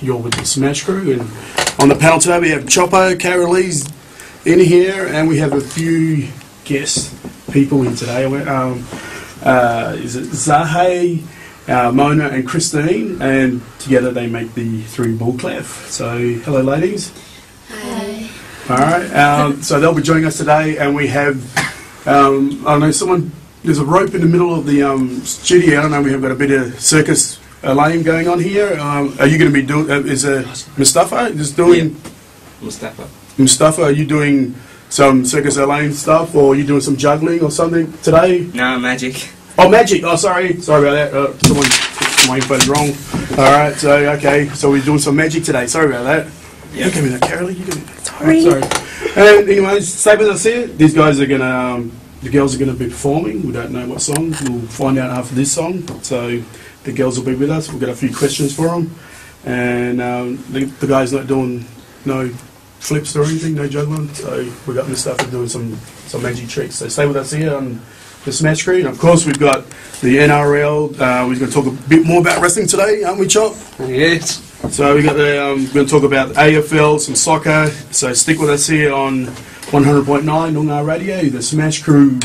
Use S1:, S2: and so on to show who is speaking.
S1: you're with the Smash Crew. And on the panel today, we have Choppo, Carol Lee's in here, and we have a few guest people in today. Um, uh, is it Zahe, uh, Mona, and Christine? And together they make the Treble Clef. So, hello, ladies.
S2: Hi.
S1: All right. Um, so they'll be joining us today, and we have, um, I don't know, someone. There's a rope in the middle of the um, studio. I don't know. We have got a bit of circus lame going on here. Um, are you going to be doing? Uh, is uh, Mustafa just doing?
S3: Mustafa.
S1: Mustafa, are you doing some circus lame stuff, or are you doing some juggling or something today?
S3: No, magic.
S1: Oh, magic. Oh, sorry. Sorry about that. Uh, someone, my info's wrong. All right. So okay. So we're doing some magic today. Sorry about that. You give me that, Carolee. You give me that.
S2: Sorry.
S1: Sorry. And anyways, same as I said, these guys are gonna, um, the girls are gonna be performing. We don't know what song. We'll find out after this song. So the girls will be with us. We've got a few questions for them, and um, the, the guys not doing no flips or anything, no juggling. So we've got of doing some some magic tricks. So stay with us here on the Smash Crew. Of course, we've got the NRL. Uh, we're going to talk a bit more about wrestling today, aren't we, Chop?
S3: Yes.
S1: So we got the um, we're going to talk about AFL, some soccer. So stick with us here on 100.9 Noongar Radio, the Smash Crew.